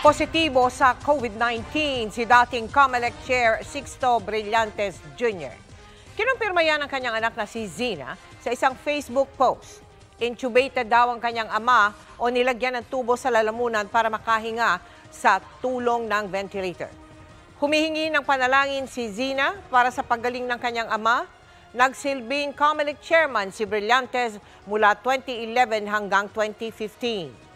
Positibo sa COVID-19 si dating COMELEC Chair Sixto Brillantes Jr. Kinumpirma yan ang kanyang anak na si Zina sa isang Facebook post. Intubated daw ang kanyang ama o nilagyan ng tubo sa lalamunan para makahinga sa tulong ng ventilator. Humihingi ng panalangin si Zina para sa paggaling ng kanyang ama. Nagsilbing COMELEC chairman si Brillantes mula 2011 hanggang 2015.